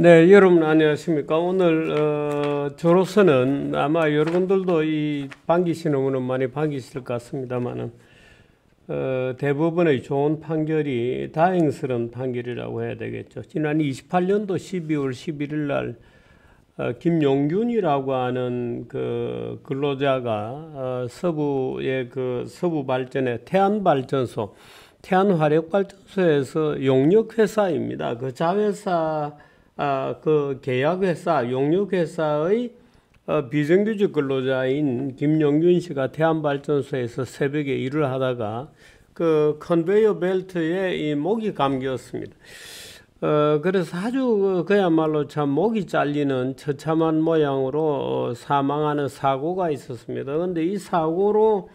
네, 여러분 안녕하십니까? 오늘 어, 저로서는 아마 여러분들도 이 방기 신호문은 많이 방기실 것 같습니다만은 어, 대부분의 좋은 판결이 다행스러운 판결이라고 해야 되겠죠. 지난 28년도 12월 11일 날 어, 김용균이라고 하는 그 근로자가 어, 서부의 그 서부 발전의 태안 발전소, 태안 화력 발전소에서 용역 회사입니다. 그 자회사 아, 그 계약회사, 용역회사의 어, 비정규직 근로자인 김용균 씨가 태안발전소에서 새벽에 일을 하다가 그 컨베이어 벨트에 이 목이 감겼습니다. 어, 그래서 아주 그 그야말로 참 목이 잘리는 처참한 모양으로 어, 사망하는 사고가 있었습니다. 그런데 이 사고로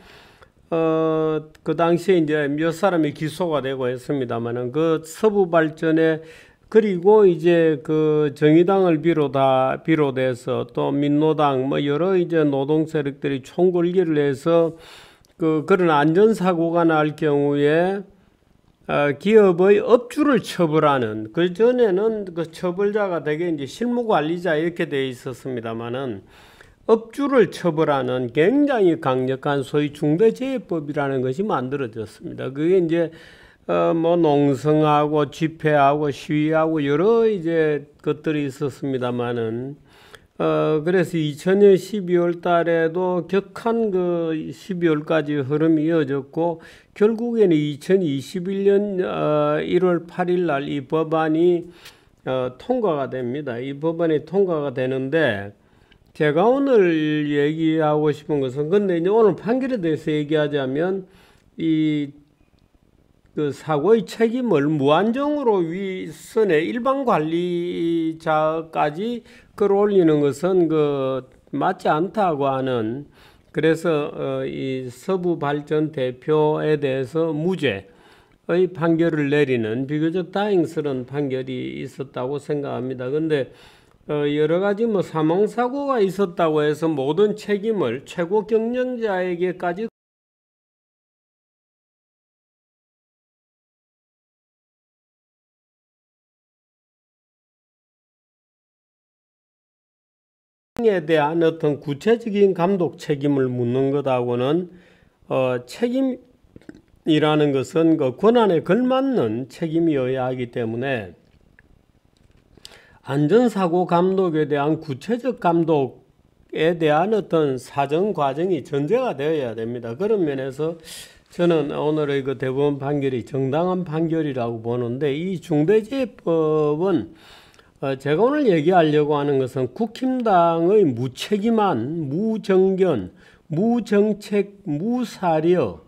어, 그 당시에 이제 몇 사람이 기소가 되고 했습니다만은 그 서부 발전에 그리고 이제 그 정의당을 비롯하 비롯해서 또 민노당 뭐 여러 이제 노동 세력들이 총궐기를 해서 그 그런 안전 사고가 날 경우에 어, 기업의 업주를 처벌하는 그 전에는 그 처벌자가 되게 이제 실무 관리자 이렇게 돼 있었습니다만은 업주를 처벌하는 굉장히 강력한 소위 중대재해법이라는 것이 만들어졌습니다. 그게 이제 어, 뭐 농성하고 집회하고 시위하고 여러 이제 것들이 있었습니다만은 어, 그래서 2000년 12월 달에도 격한 그 12월까지 흐름이 이어졌고 결국에는 2021년 어, 1월 8일 날 이 법안이 어, 통과가 됩니다. 이 법안이 통과가 되는데 제가 오늘 얘기하고 싶은 것은 근데 이제 오늘 판결에 대해서 얘기하자면 이 그 사고의 책임을 무한정으로 윗선의 일반 관리자까지 끌어올리는 것은 그 맞지 않다고 하는 그래서 어, 이 서부 발전 대표에 대해서 무죄의 판결을 내리는 비교적 다행스러운 판결이 있었다고 생각합니다. 근데 어, 여러 가지 뭐 사망 사고가 있었다고 해서 모든 책임을 최고 경영자에게까지 에 대한 어떤 구체적인 감독 책임을 묻는 것하고는 어, 책임이라는 것은 그 권한에 걸맞는 책임이어야 하기 때문에 안전사고 감독에 대한 구체적 감독에 대한 어떤 사정 과정이 전제가 되어야 됩니다. 그런 면에서 저는 오늘의 그 대법원 판결이 정당한 판결이라고 보는데 이 중대재해법은 어, 제가 오늘 얘기하려고 하는 것은 국힘당의 무책임한 무정견, 무정책, 무사려,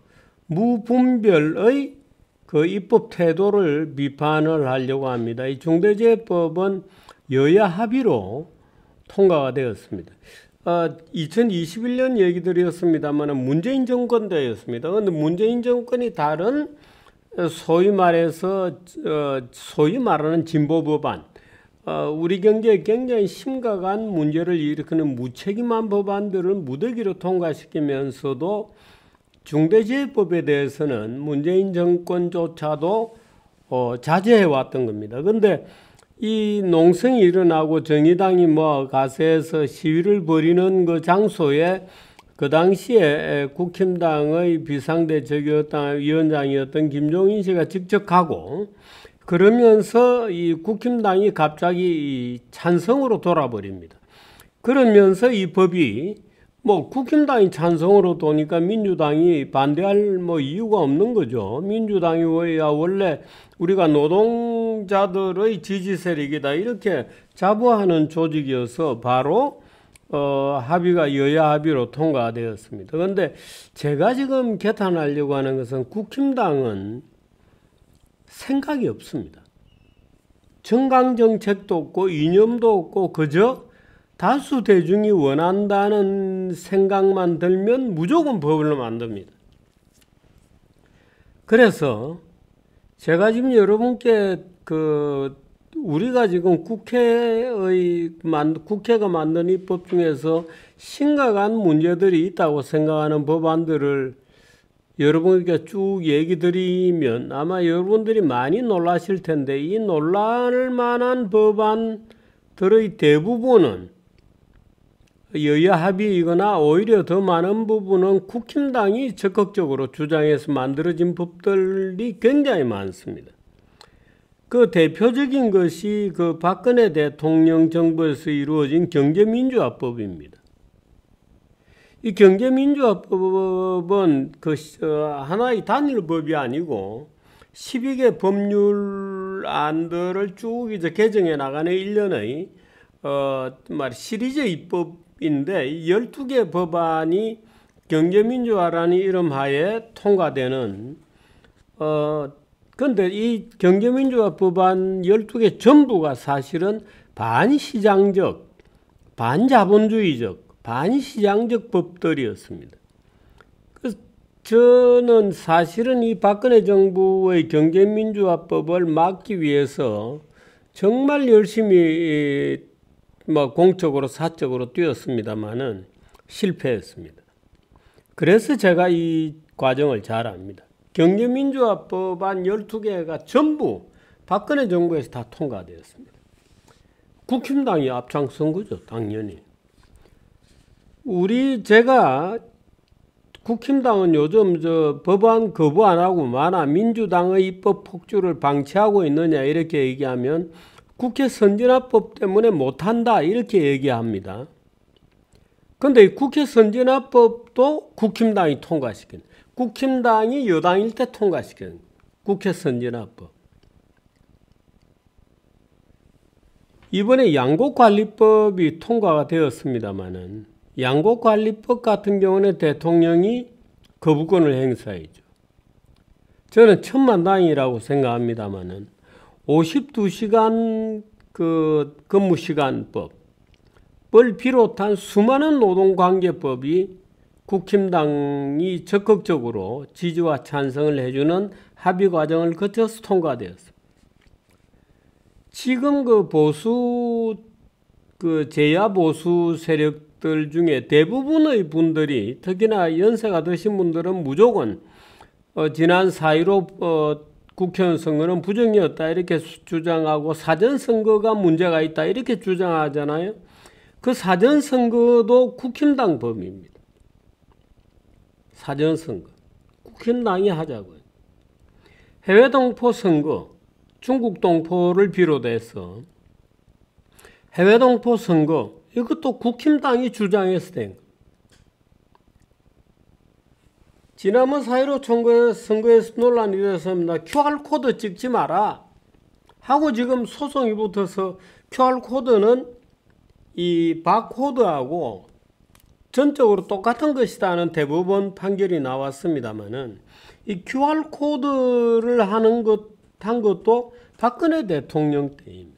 무분별의 그 입법 태도를 비판을 하려고 합니다. 이 중대재해법은 여야 합의로 통과가 되었습니다. 어, 2021년 얘기 드렸습니다만 문재인 정권 때였습니다. 그런데 문재인 정권이 다른 소위 말해서 어, 소위 말하는 진보 법안 어, 우리 경제에 굉장히 심각한 문제를 일으키는 무책임한 법안들을 무더기로 통과시키면서도 중대재해법에 대해서는 문재인 정권조차도 어, 자제해 왔던 겁니다. 그런데 이 농성이 일어나고 정의당이 뭐 가세해서 시위를 벌이는 그 장소에 그 당시에 국힘당의 비상대책위원장 위원장이었던 김종인 씨가 직접 가고 그러면서 이 국힘당이 갑자기 찬성으로 돌아버립니다. 그러면서 이 법이 뭐 국힘당이 찬성으로 도니까 민주당이 반대할 뭐 이유가 없는 거죠. 민주당이 왜야 원래 우리가 노동자들의 지지 세력이다 이렇게 자부하는 조직이어서 바로 어, 합의가 여야 합의로 통과되었습니다. 그런데 제가 지금 개탄하려고 하는 것은 국힘당은 생각이 없습니다. 정강 정책도 없고 이념도 없고 그저 다수 대중이 원한다는 생각만 들면 무조건 법을 만듭니다. 그래서 제가 지금 여러분께 그 우리가 지금 국회의 국회가 만든 입법 중에서 심각한 문제들이 있다고 생각하는 법안들을 여러분께 쭉 얘기 드리면 아마 여러분들이 많이 놀라실 텐데 이 놀랄 만한 법안 것들의 대부분은 여야 합의이거나 오히려 더 많은 부분은 국힘당이 적극적으로 주장해서 만들어진 법들이 굉장히 많습니다. 그 대표적인 것이 그 박근혜 대통령 정부에서 이루어진 경제민주화법입니다. 이 경제민주화법은 그 하나의 단일법이 아니고 12개 법률안들을 쭉 이제 개정해 나가는 일련의 어, 말 시리즈 입법인데 12개 법안이 경제민주화라는 이름 하에 통과되는 어 근데 이 경제민주화 법안 12개 전부가 사실은 반시장적, 반자본주의적, 반시장적 법들이었습니다. 그래서 저는 사실은 이 박근혜 정부의 경제민주화법을 막기 위해서 정말 열심히 뭐 공적으로 사적으로 뛰었습니다만은 실패했습니다. 그래서 제가 이 과정을 잘 압니다. 경제민주화법안 12개가 전부 박근혜 정부에서 다 통과되었습니다. 국힘당이 앞장선 거죠, 당연히. 우리 제가 국힘당은 요즘 저 법안 거부 안 하고 많아 민주당의 입법 폭주를 방치하고 있느냐 이렇게 얘기하면 국회 선진화법 때문에 못한다 이렇게 얘기합니다. 근데 국회 선진화법도 국힘당이 통과시킨 국힘당이 여당일 때 통과시킨 국회 선진화법. 이번에 양곡관리법이 통과가 되었습니다마는 양곡관리법 같은 경우는 대통령이 거부권을 행사해죠. 저는 천만다행이라고 생각합니다마는 52시간 그 근무시간법을 비롯한 수많은 노동관계법이 국힘당이 적극적으로 지지와 찬성을 해주는 합의 과정을 거쳐서 통과되었습니다. 지금 그 보수 그 제야 보수 세력 들 중에 대부분의 분들이 특히나 연세가 드신 분들은 무조건 어, 지난 4.15 어, 국회의원 선거는 부정이었다 이렇게 주장하고 사전 선거가 문제가 있다 이렇게 주장하잖아요. 그 사전 선거도 국힘당 범입니다. 사전선거. 국힘당이 하자고요. 해외 동포 선거, 중국 동포를 비롯해서 해외 동포 선거, 이것도 국힘당이 된 거. 지난번 4.15 선거에서 논란이 됐습니다. QR코드 찍지 마라. 하고 지금 소송이 붙어서 QR코드는 이 바코드하고 전적으로 똑같은 것이다는 대법원 판결이 나왔습니다만은 이 QR 코드를 하는 것 한 것도 박근혜 대통령 때입니다.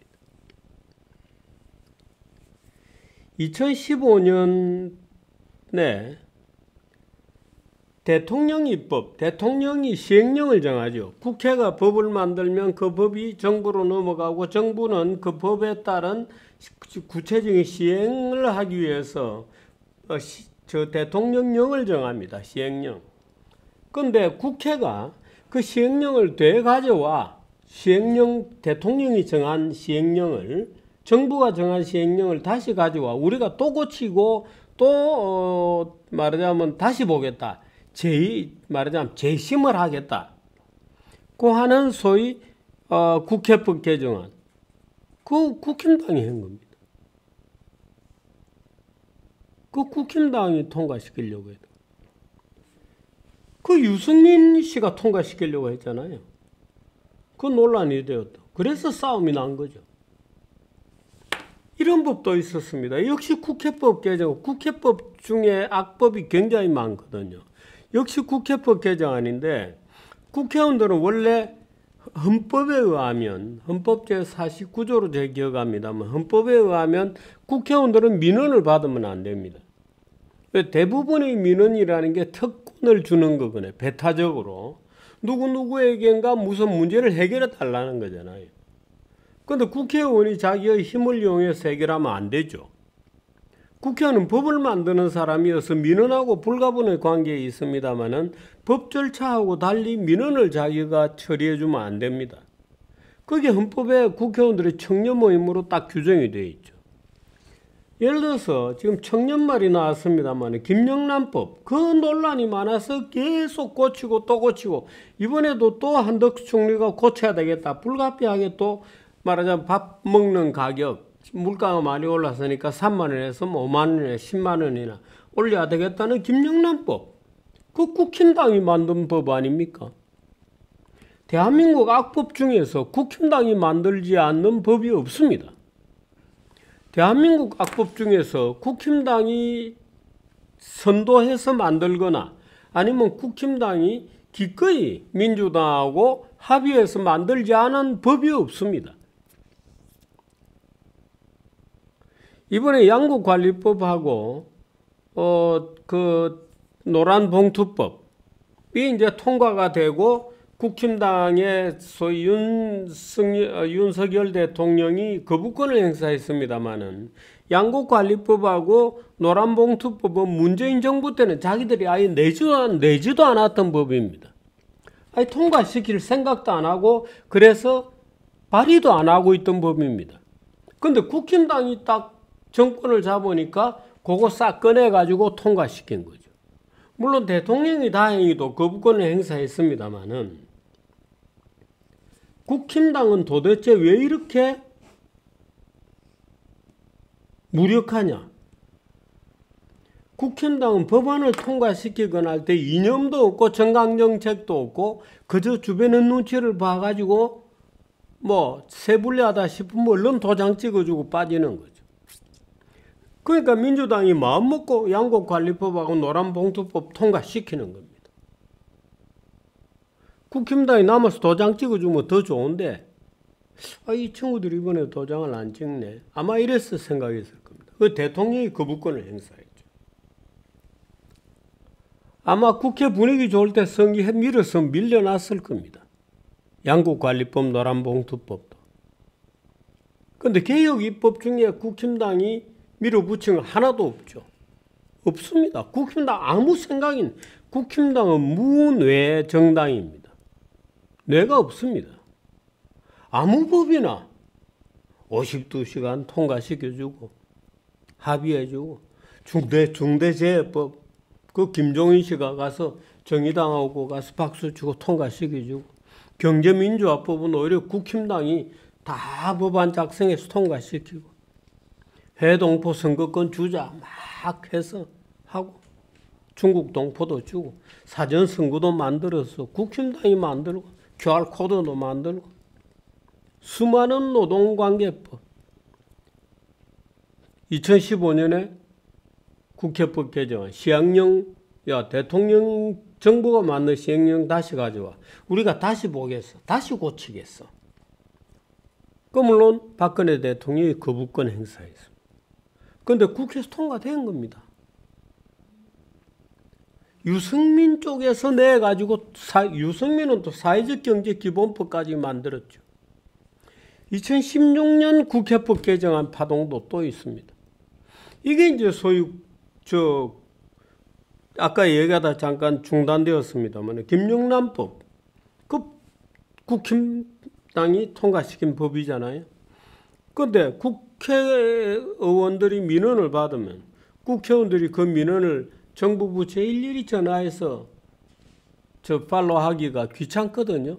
2015년에 대통령 입법, 대통령이 시행령을 정하죠. 국회가 법을 만들면 그 법이 정부로 넘어가고 정부는 그 법에 따른 구체적인 시행을 하기 위해서 어, 시, 저 대통령령을 정합니다. 시행령. 근데 국회가 그 시행령을 되 가져와 시행령 대통령이 정한 시행령을 정부가 정한 시행령을 다시 가져와 우리가 또 고치고 또 어, 말하자면 다시 보겠다. 재 말하자면 재심을 하겠다. 그 하는 소위 어, 국회법 개정안. 그 국힘당이 한 겁니다. 그 국힘당이 통과시키려고 해도. 그 유승민 씨가 통과시키려고 했잖아요. 그 논란이 되었다. 그래서 싸움이 난 거죠. 이런 법도 있었습니다. 역시 국회법 개정, 국회법 중에 악법이 굉장히 많거든요. 역시 국회법 개정안인데 국회의원들은 원래 헌법에 의하면 헌법 제49조로 제 기억합니다만 헌법에 의하면 국회의원들은 민원을 받으면 안 됩니다. 대부분의 민원이라는 게 특권을 주는 거거든요. 배타적으로. 누구누구에겐가 무슨 문제를 해결해 달라는 거잖아요. 근데 국회의원이 자기의 힘을 이용해서 해결하면 안 되죠. 국회의원은 법을 만드는 사람이어서 민원하고 불가분의 관계에 있습니다만은 법 절차하고 달리 민원을 자기가 처리해 주면 안 됩니다. 그게 헌법에 국회의원들의 청년 모임으로 딱 규정이 되어 있죠. 예를 들어서 지금 청년 말이 나왔습니다만 김영란법 그 논란이 많아서 계속 고치고 또 고치고 이번에도 또 한덕수 총리가 고쳐야 되겠다 불가피하게 또 말하자면 밥 먹는 가격 물가가 많이 올랐으니까 3만 원에서 5만 뭐 원에 10만 원이나 올려야 되겠다는 김영란법 그 국힘당이 만든 법 아닙니까? 대한민국 악법 중에서 국힘당이 만들지 않는 법이 없습니다. 대한민국 악법 중에서 국힘당이 선도해서 만들거나 아니면 국힘당이 기꺼이 민주당하고 합의해서 만들지 않은 법이 없습니다. 이번에 양국관리법하고 어 그 노란 봉투법이 이제 통과가 되고 국힘당의 소위 윤석, 어, 윤석열 대통령이 거부권을 행사했습니다마는 양국관리법하고 노란봉투법은 문재인 정부 때는 자기들이 아예 내지도, 내지도 않았던 법입니다. 아예 통과시킬 생각도 안 하고 그래서 발의도 안 하고 있던 법입니다. 근데 국힘당이 딱 정권을 잡으니까 그거 싹 꺼내가지고 통과시킨 거죠. 물론 대통령이 다행히도 거부권을 행사했습니다마는 국힘당은 도대체 왜 이렇게 무력하냐? 국힘당은 법안을 통과시키거나 할 때 이념도 없고 정강정책도 없고 그저 주변의 눈치를 봐가지고 뭐 세불리하다 싶으면 얼른 도장 찍어주고 빠지는 거죠. 그러니까 민주당이 마음먹고 양곡관리법하고 노란봉투법 통과시키는 겁니다. 국힘당이 남아서 도장 찍어주면 더 좋은데 아, 이 친구들이 이번에 도장을 안 찍네. 아마 이랬을 생각했을 겁니다. 그 대통령이 거부권을 행사했죠. 아마 국회 분위기 좋을 때 성기해 밀어서 밀려났을 겁니다. 양국관리법, 노란봉투법도. 근데 개혁 입법 중에 국힘당이 밀어붙인 거 하나도 없죠. 없습니다. 국힘당 아무 생각인 국힘당은 무뇌 정당입니다. 뇌가 없습니다. 아무 법이나 52시간 통과시켜주고 합의해주고 중대 중대재해법 그 김종인 씨가 가서 정의당하고 가서 박수 치고 통과시켜주고 경제민주화법은 오히려 국힘당이 다 법안 작성해서 통과시키고 해동포 선거권 주자 막 해서 하고 중국 동포도 주고 사전 선거도 만들어서 국힘당이 만들고 QR코드도 만들고 수많은 노동관계법. 2015년에 국회법 개정안 시행령 야 대통령 정부가 만든 시행령 다시 가져와. 우리가 다시 보겠어 다시 고치겠어. 그 물론 박근혜 대통령이 거부권 행사했습 그런데 국회에서 통과된 겁니다. 유승민 쪽에서 내 가지고 유승민은 또 사회적 경제 기본법까지 만들었죠. 2016년 국회법 개정안 파동도 또 있습니다. 이게 이제 소위 저 아까 얘기하다 잠깐 중단되었습니다만 김영란법 그 국힘당이 통과시킨 법이잖아요. 그런데 국 회의원들이 민원을 받으면 국회의원들이 그 민원을 정부 부처에 일일이 전화해서 저 팔로우하기가 귀찮거든요.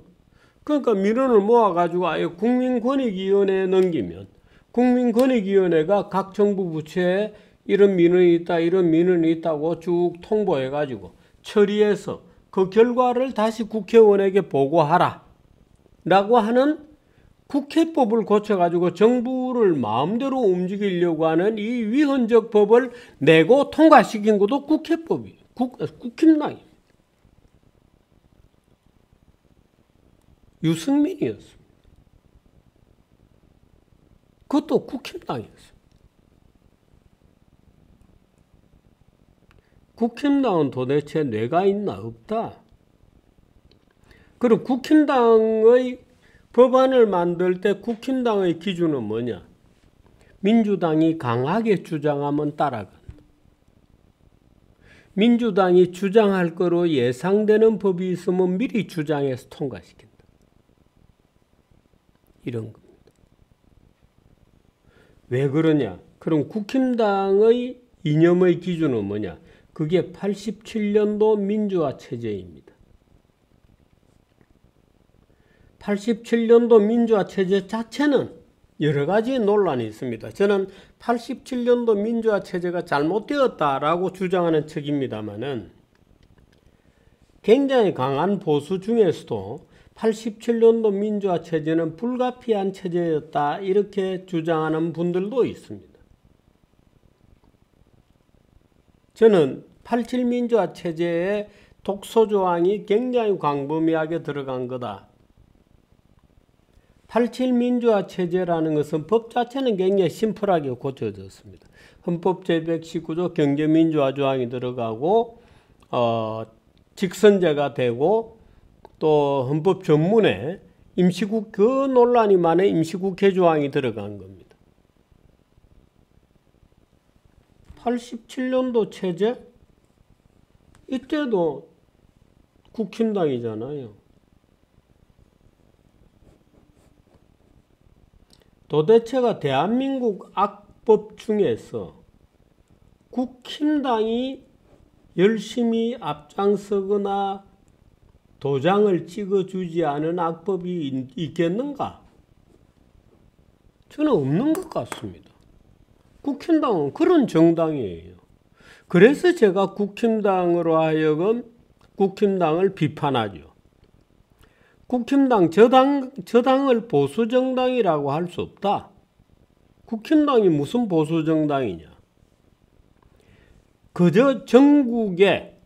그러니까 민원을 모아가지고 아예 국민권익위원회에 넘기면 국민권익위원회가 각 정부 부처에 이런 민원이 있다, 이런 민원이 있다고 쭉 통보해가지고 처리해서 그 결과를 다시 국회의원에게 보고하라. 라고 하는 국회법을 고쳐가지고 정부를 마음대로 움직이려고 하는 이 위헌적 법을 내고 통과시킨 것도 국회법이 국, 국힘당이 유승민이었습니다. 그것도 국힘당이었어요. 국힘당은 도대체 뇌가 있나 없다. 그럼 국힘당의 법안을 만들 때 국힘당의 기준은 뭐냐? 민주당이 강하게 주장하면 따라간다. 민주당이 주장할 거로 예상되는 법이 있으면 미리 주장해서 통과시킨다. 이런 겁니다. 왜 그러냐? 그럼 국힘당의 이념의 기준은 뭐냐? 그게 87년도 민주화 체제입니다. 87년도 민주화 체제 자체는 여러 가지 논란이 있습니다. 저는 87년도 민주화 체제가 잘못되었다라고 주장하는 측입니다만은 굉장히 강한 보수 중에서도 87년도 민주화 체제는 불가피한 체제였다 이렇게 주장하는 분들도 있습니다. 저는 87 민주화 체제의 독소 조항이 굉장히 광범위하게 들어간 거다. 87 민주화 체제라는 것은 법 자체는 굉장히 심플하게 고쳐졌습니다. 헌법 제119조 경제민주화 조항이 들어가고 어, 직선제가 되고 또 헌법 전문에 임시국 그 논란이 많은 임시국회 조항이 들어간 겁니다. 87년도 체제 이때도 국힘당이잖아요. 도대체가 대한민국 악법 중에서 국힘당이 열심히 앞장서거나 도장을 찍어주지 않은 악법이 있겠는가? 저는 없는 것 같습니다. 국힘당은 그런 정당이에요. 그래서 제가 국힘당으로 하여금 국힘당을 비판하죠. 국힘당 저당 저당을 보수 정당이라고 할 수 없다. 국힘당이 무슨 보수 정당이냐? 그저 전국에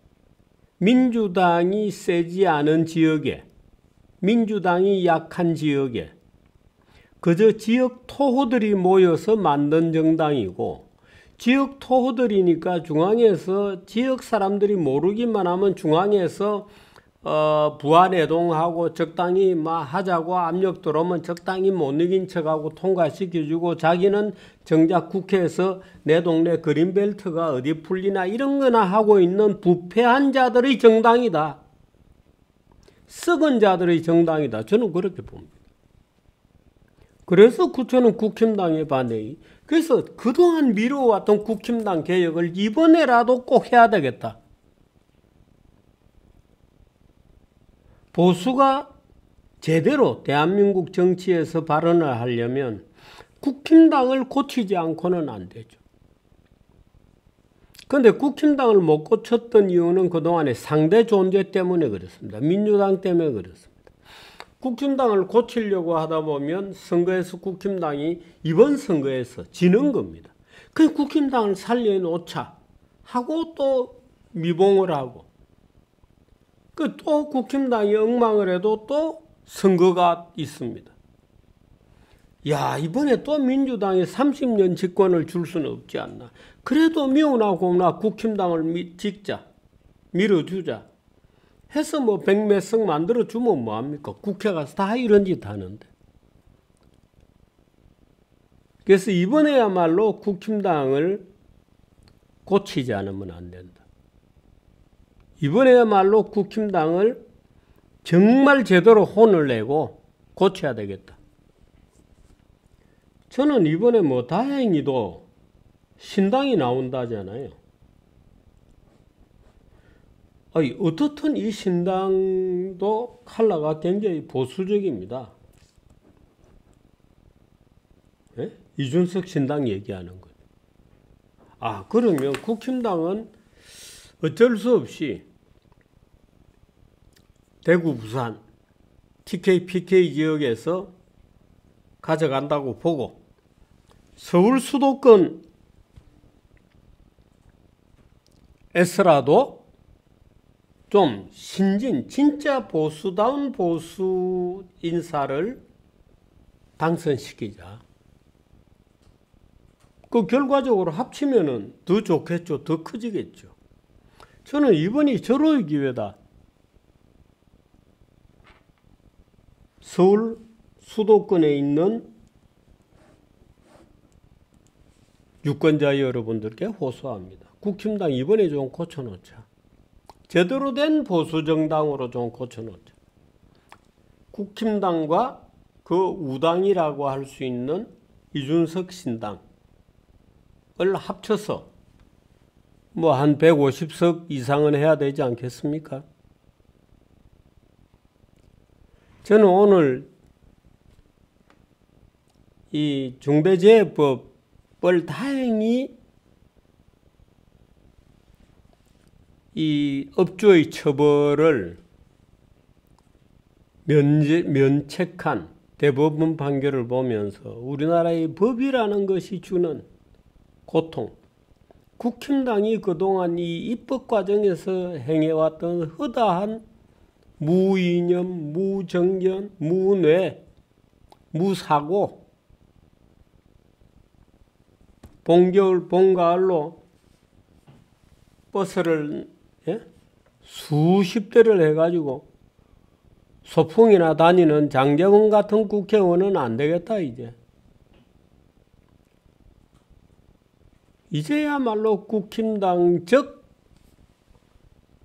민주당이 세지 않은 지역에 민주당이 약한 지역에 그저 지역 토호들이 모여서 만든 정당이고 지역 토호들이니까 중앙에서 지역 사람들이 모르기만 하면 중앙에서 어, 부안해동하고 적당히 막 하자고 압력 들어오면 적당히 못 이긴 척하고 통과시켜주고 자기는 정작 국회에서 내 동네 그린벨트가 어디 풀리나 이런 거나 하고 있는 부패한 자들의 정당이다. 썩은 자들의 정당이다. 저는 그렇게 봅니다. 그래서 저는 국힘당의 반대이. 그래서 그동안 미뤄왔던 국힘당 개혁을 이번에라도 꼭 해야 되겠다. 보수가 제대로 대한민국 정치에서 발언을 하려면 국힘당을 고치지 않고는 안 되죠. 그런데 국힘당을 못 고쳤던 이유는 그동안의 상대 존재 때문에 그렇습니다. 민주당 때문에 그렇습니다. 국힘당을 고치려고 하다 보면 선거에서 국힘당이 이번 선거에서 지는 겁니다. 그 국힘당을 살려놓자 하고 또 미봉을 하고 그 또 국힘당이 엉망을 해도 또 선거가 있습니다. 야, 이번에 또 민주당이 30년 집권을 줄 수는 없지 않나. 그래도 미우나 고나 국힘당을 짓자. 밀어주자. 해서 뭐 백몇석 만들어주면 뭐합니까? 국회 가서 다 이런 짓 하는데. 그래서 이번에야말로 국힘당을 고치지 않으면 안 된다. 이번에야말로 국힘당을 정말 제대로 혼을 내고 고쳐야 되겠다. 저는 이번에 뭐 다행히도 신당이 나온다잖아요. 아니, 어떻든 이 신당도 칼라가 굉장히 보수적입니다. 예? 이준석 신당 얘기하는 거죠. 아, 그러면 국힘당은 어쩔 수 없이 대구, 부산, TK, PK 지역에서 가져간다고 보고 서울 수도권 에서라도 좀 신진, 진짜 보수다운 보수 인사를 당선시키자. 그 결과적으로 합치면은 더 좋겠죠. 더 커지겠죠. 저는 이번이 절호의 기회다. 서울 수도권에 있는 유권자 여러분들께 호소합니다. 국힘당 이번에 좀 고쳐놓자. 제대로 된 보수정당으로 좀 고쳐놓자. 국힘당과 그 우당이라고 할 수 있는 이준석 신당을 합쳐서 뭐 한 150석 이상은 해야 되지 않겠습니까? 저는 오늘 이 중대재해법을 다행히 이 업주의 처벌을 면제, 면책한 대법원 판결을 보면서 우리나라의 법이라는 것이 주는 고통, 국힘당이 그동안 이 입법 과정에서 행해왔던 허다한 무이념, 무정견, 무뇌, 무사고, 봄겨울, 봄가을로 버스를 예? 수십 대를 해가지고 소풍이나 다니는 장재원 같은 국회의원은 안 되겠다 이제. 이제야말로 국힘당적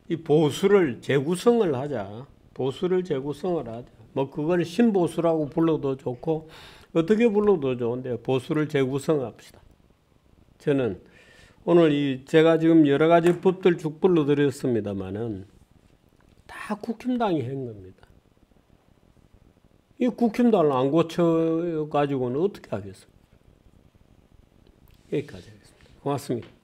이 보수를 재구성을 하자. 보수를 재구성을 하자. 뭐 그걸 신보수라고 불러도 좋고 어떻게 불러도 좋은데 보수를 재구성합시다. 저는 오늘 이 제가 지금 여러 가지 법들 쭉 불러드렸습니다만은 다 국힘당이 한 겁니다. 이 국힘당을 안 고쳐 가지고는 어떻게 하겠습니까? 여기까지 하겠습니다. 고맙습니다.